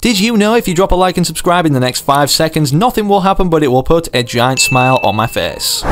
Did you know if you drop a like and subscribe in the next 5 seconds, nothing will happen but it will put a giant smile on my face?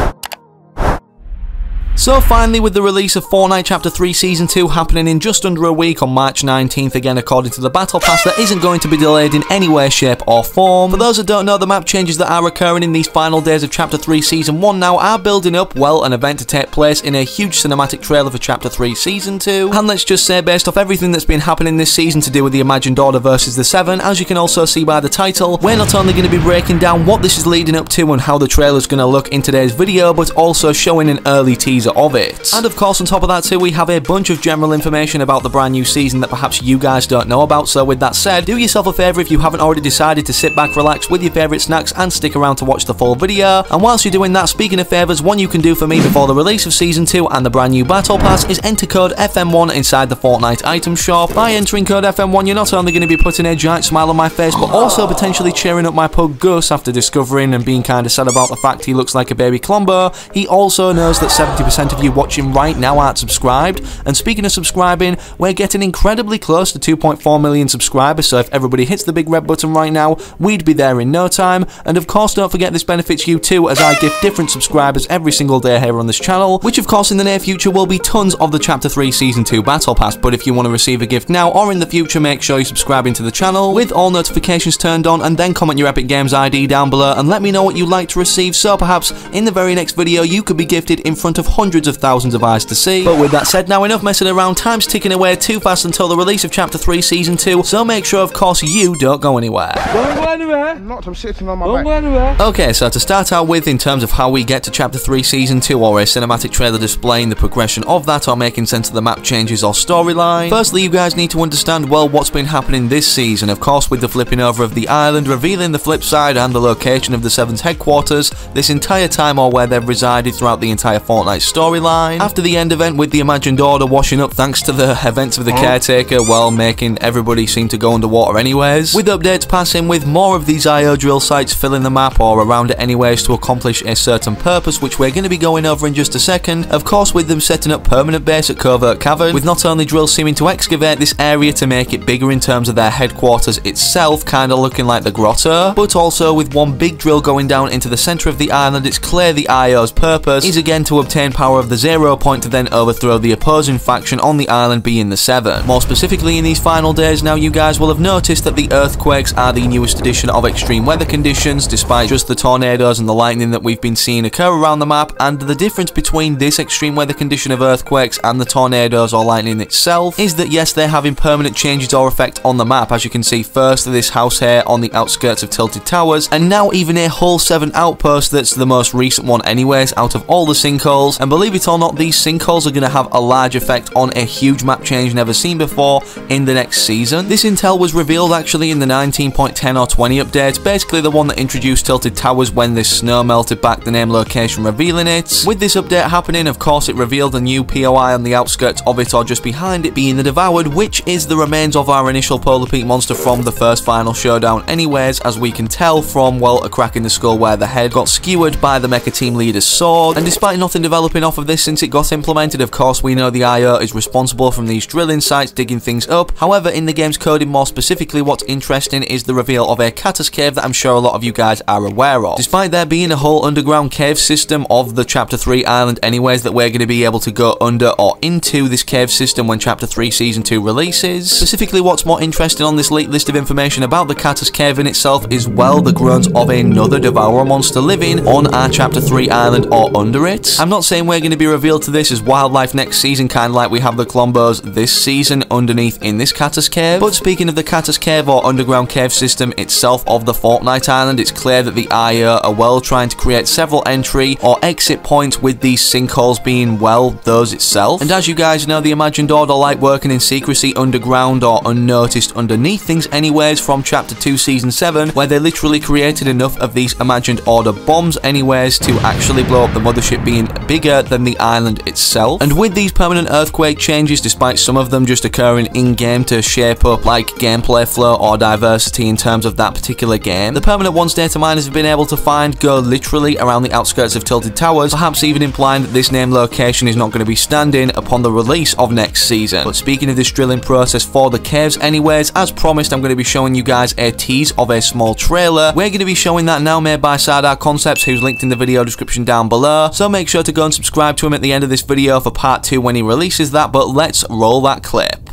So finally, with the release of Fortnite Chapter 3 Season 2 happening in just under a week on March 19th, again according to the Battle Pass, that isn't going to be delayed in any way, shape or form. For those that don't know, the map changes that are occurring in these final days of Chapter 3 Season 1 now are building up, well, an event to take place in a huge cinematic trailer for Chapter 3 Season 2. And let's just say, based off everything that's been happening this season to do with the Imagined Order versus the Seven, as you can also see by the title, we're not only going to be breaking down what this is leading up to and how the trailer's going to look in today's video, but also showing an early teaser of it. And of course, on top of that too, we have a bunch of general information about the brand new season that perhaps you guys don't know about. So with that said, do yourself a favour if you haven't already decided to sit back, relax with your favourite snacks and stick around to watch the full video. And whilst you're doing that, speaking of favours, one you can do for me before the release of Season 2 and the brand new Battle Pass is enter code FM1 inside the Fortnite item shop. By entering code FM1, you're not only going to be putting a giant smile on my face, but also potentially cheering up my pug Gus after discovering and being kind of sad about the fact he looks like a baby Klombo. He also knows that 70% of you watching right now aren't subscribed. And speaking of subscribing, we're getting incredibly close to 2.4 million subscribers, so if everybody hits the big red button right now, we'd be there in no time. And of course, don't forget this benefits you too, as I gift different subscribers every single day here on this channel, which of course in the near future will be tons of the Chapter 3 Season 2 Battle Pass. But if you want to receive a gift now or in the future, make sure you're subscribing to the channel with all notifications turned on and then comment your Epic Games ID down below and let me know what you'd like to receive so perhaps in the very next video you could be gifted in front of hundreds of thousands of eyes to see. But with that said, now enough messing around, time's ticking away too fast until the release of Chapter 3 Season 2, so make sure of course you don't go anywhere. Don't go anywhere. I'm not, I'm sitting on my Don't back. go anywhere. Okay, so to start out with, in terms of how we get to Chapter 3 Season 2, or a cinematic trailer displaying the progression of that or making sense of the map changes or storyline, firstly you guys need to understand, well, what's been happening this season, of course with the flipping over of the island, revealing the flip side and the location of the Seven's headquarters, this entire time or where they've resided throughout the entire Fortnite storyline. After the end event with the Imagined Order washing up thanks to the events of the oh. Caretaker, while making everybody seem to go underwater anyways, with updates passing with more of these IO drill sites filling the map or around it anyways to accomplish a certain purpose, which we're going to be going over in just a second. Of course, with them setting up permanent base at Covert Cavern, with not only drills seeming to excavate this area to make it bigger in terms of their headquarters itself, kind of looking like the grotto, but also with one big drill going down into the centre of the island, it's clear the IO's purpose is again to obtain power of the zero point to then overthrow the opposing faction on the island being the Seven. More specifically in these final days now, you guys will have noticed that the earthquakes are the newest addition of extreme weather conditions, despite just the tornadoes and the lightning that we've been seeing occur around the map, and the difference between this extreme weather condition of earthquakes and the tornadoes or lightning itself is that yes, they're having permanent changes or effect on the map, as you can see first this house here on the outskirts of Tilted Towers, and now even a Hull 7 outpost that's the most recent one anyways out of all the sinkholes, and believe it or not, these sinkholes are going to have a large effect on a huge map change never seen before in the next season. This intel was revealed actually in the 19.10 or 20 update, basically the one that introduced Tilted Towers when this snow melted back the name location revealing it. With this update happening, of course, it revealed a new POI on the outskirts of it or just behind it being the Devoured, which is the remains of our initial Polar Peak monster from the first final showdown anyways, as we can tell from, well, a crack in the skull where the head got skewered by the Mecha Team leader's sword. And despite nothing developing off of this since it got implemented, of course, we know the IO is responsible from these drilling sites digging things up. However, in the game's coding more specifically, what's interesting is the reveal of a Catus cave that I'm sure a lot of you guys are aware of. Despite there being a whole underground cave system of the Chapter 3 island anyways that we're going to be able to go under or into this cave system when Chapter 3 Season 2 releases. Specifically, what's more interesting on this leaked list of information about the Catus cave in itself is, well, the groans of another Devourer monster living on our Chapter 3 island or under it. I'm not saying we're going to be revealed to this as wildlife next season, kind of like we have the Klombos this season underneath in this Catus cave. But speaking of the Catus cave or underground cave system itself of the Fortnite island, it's clear that the IO are well trying to create several entry or exit points with these sinkholes being, well, those itself. And as you guys know, the Imagined Order like working in secrecy underground or unnoticed underneath things anyways from Chapter 2 Season 7, where they literally created enough of these Imagined Order bombs anyways to actually blow up the mothership being bigger bigger than the island itself. And with these permanent earthquake changes, despite some of them just occurring in-game to shape up like gameplay flow or diversity in terms of that particular game, the permanent ones data miners have been able to find go literally around the outskirts of Tilted Towers, perhaps even implying that this name location is not going to be standing upon the release of next season. But speaking of this drilling process for the caves anyways, as promised I'm going to be showing you guys a tease of a small trailer. We're going to be showing that now made by Sardar Concepts who's linked in the video description down below, so make sure to go and subscribe to him at the end of this video for part 2 when he releases that, but let's roll that clip.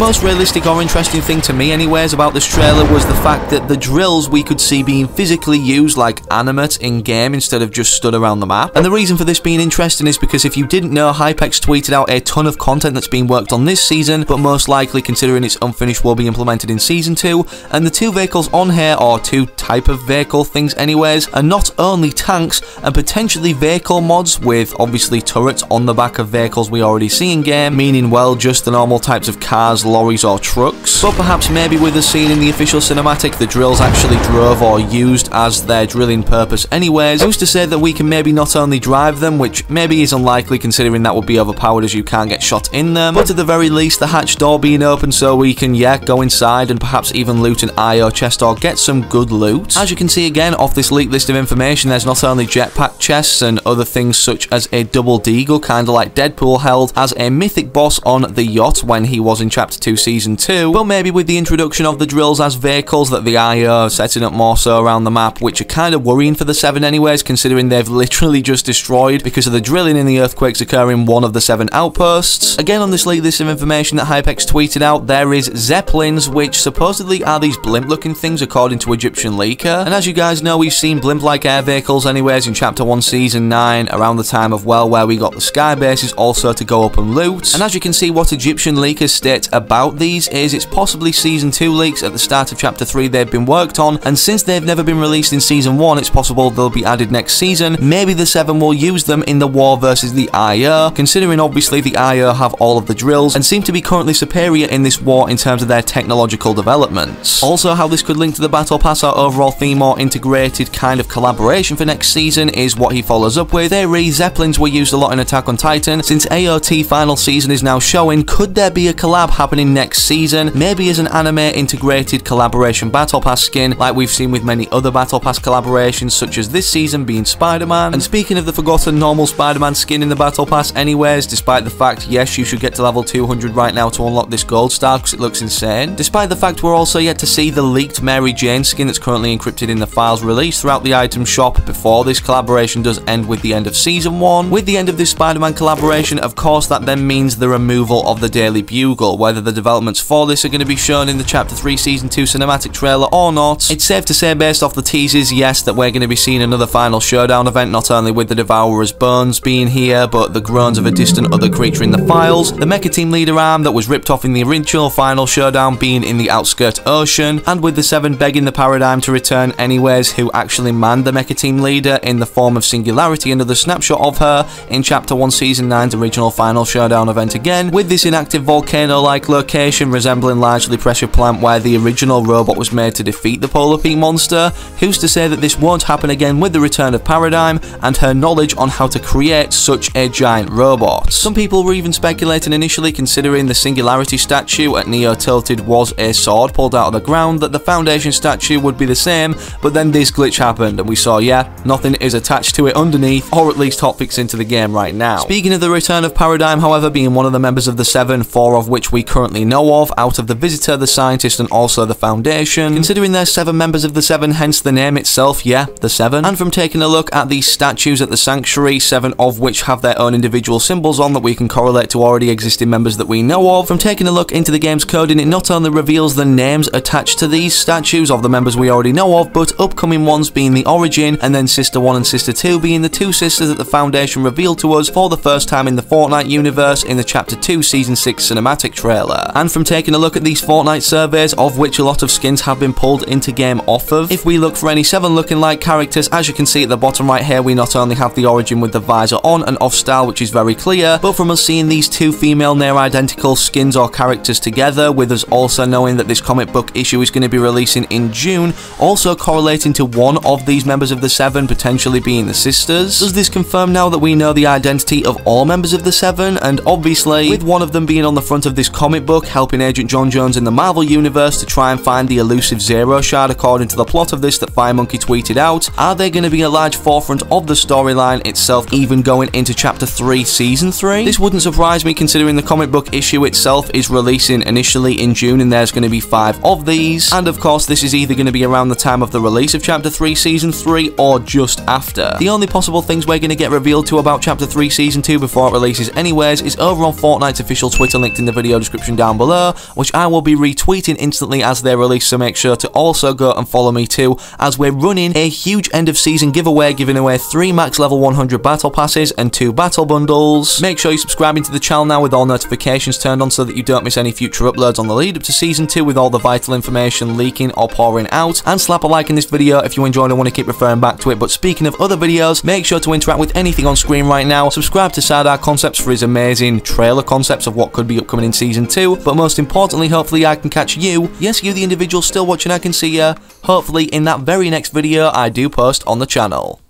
Most realistic or interesting thing to me anyways about this trailer was the fact that the drills we could see being physically used like animate in-game instead of just stood around the map. And the reason for this being interesting is because if you didn't know, Hypex tweeted out a ton of content that's being worked on this season, but most likely considering it's unfinished will be implemented in Season 2, and the two vehicles on here, are two type of vehicle things anyways, and not only tanks and potentially vehicle mods with obviously turrets on the back of vehicles we already see in game, meaning well just the normal types of cars lorries or trucks. But perhaps maybe with the scene in the official cinematic, the drills actually drove or used as their drilling purpose anyways. Who's to say that we can maybe not only drive them, which maybe is unlikely considering that would be overpowered as you can't get shot in them, but at the very least the hatch door being open so we can, yeah, go inside and perhaps even loot an IO chest or get some good loot. As you can see again off this leaked list of information, there's not only jetpack chests and other things such as a double deagle, kinda like Deadpool held as a mythic boss on the yacht when he was in chapter 2 Season 2, but maybe with the introduction of the drills as vehicles that the IO setting up more so around the map, which are kind of worrying for the 7 anyways, considering they've literally just destroyed because of the drilling in the earthquakes occurring one of the 7 outposts. Again on this leak list of information that Hypex tweeted out, there is Zeppelins, which supposedly are these blimp-looking things according to Egyptian Leaker, and as you guys know, we've seen blimp-like air vehicles anyways in Chapter 1 Season 9, around the time of, well, where we got the sky bases also to go up and loot, and as you can see what Egyptian Leakers state about these is it's possibly Season 2 leaks at the start of Chapter 3 they've been worked on, and since they've never been released in Season 1, it's possible they'll be added next season. Maybe the 7 will use them in the war versus the IO, considering obviously the IO have all of the drills and seem to be currently superior in this war in terms of their technological developments. Also, how this could link to the Battle Pass or overall theme or integrated kind of collaboration for next season is what he follows up with. Theory, Zeppelins were used a lot in Attack on Titan. Since AOT final season is now showing, could there be a collab happening happening next season, maybe as an anime integrated collaboration Battle Pass skin, like we've seen with many other Battle Pass collaborations, such as this season being Spider-Man. And speaking of the forgotten normal Spider-Man skin in the Battle Pass anyways, despite the fact, yes, you should get to level 200 right now to unlock this gold star, because it looks insane. Despite the fact we're also yet to see the leaked Mary Jane skin that's currently encrypted in the files released throughout the item shop before this collaboration does end with the end of Season 1. With the end of this Spider-Man collaboration, of course, that then means the removal of the Daily Bugle, whether whether the developments for this are going to be shown in the Chapter 3 Season 2 cinematic trailer or not. It's safe to say based off the teasers, yes, that we're going to be seeing another final showdown event, not only with the Devourer's bones being here, but the groans of a distant other creature in the files, the Mecha Team leader arm that was ripped off in the original final showdown being in the outskirt ocean, and with the Seven begging the Paradigm to return anyways, who actually manned the Mecha Team leader in the form of Singularity, another snapshot of her in Chapter 1 Season 9's original final showdown event again, with this inactive volcano-like location resembling largely Pressure Plant where the original robot was made to defeat the Polar Peak monster, who's to say that this won't happen again with the return of Paradigm and her knowledge on how to create such a giant robot. Some people were even speculating initially considering the Singularity statue at Neo Tilted was a sword pulled out of the ground that the Foundation statue would be the same, but then this glitch happened and we saw, yeah, nothing is attached to it underneath, or at least hotfix into the game right now. Speaking of the return of Paradigm, however, being one of the members of the Seven, four of which we currently currently know of out of the Visitor, the Scientist, and also the Foundation. Considering there's seven members of the Seven, hence the name itself, yeah, the Seven. And from taking a look at these statues at the Sanctuary, seven of which have their own individual symbols on that we can correlate to already existing members that we know of. From taking a look into the game's coding, it not only reveals the names attached to these statues of the members we already know of, but upcoming ones being the Origin, and then Sister 1 and Sister 2 being the two sisters that the Foundation revealed to us for the first time in the Fortnite universe in the Chapter 2 Season 6 cinematic trailer. And from taking a look at these Fortnite surveys, of which a lot of skins have been pulled into game off of, if we look for any 7 looking like characters, as you can see at the bottom right here, we not only have the Origin with the visor on and off style, which is very clear, but from us seeing these two female near identical skins or characters together, with us also knowing that this comic book issue is going to be releasing in June, also correlating to one of these members of the Seven potentially being the sisters. Does this confirm now that we know the identity of all members of the Seven? And obviously, with one of them being on the front of this comic book, helping Agent John Jones in the Marvel Universe to try and find the elusive Zero Shard according to the plot of this that Firemonkey tweeted out, are they going to be a large forefront of the storyline itself, even going into Chapter 3, Season 3? This wouldn't surprise me considering the comic book issue itself is releasing initially in June and there's going to be five of these. And of course, this is either going to be around the time of the release of Chapter 3 Season 3 or just after. The only possible things we're going to get revealed to about Chapter 3 Season 2 before it releases anyways is over on Fortnite's official Twitter linked in the video description down below, which I will be retweeting instantly as they release, so make sure to also go and follow me too, as we're running a huge end of season giveaway giving away 3 max level 100 battle passes and 2 battle bundles. Make sure you're subscribing to the channel now with all notifications turned on so that you don't miss any future uploads on the lead up to season 2 with all the vital information leaking or pouring out, and slap a like in this video if you enjoyed and want to keep referring back to it. But speaking of other videos, make sure to interact with anything on screen right now, subscribe to Sardar Concepts for his amazing trailer concepts of what could be upcoming in season 2, but most importantly, hopefully I can catch you, yes you the individual still watching I can see ya, hopefully in that very next video I do post on the channel.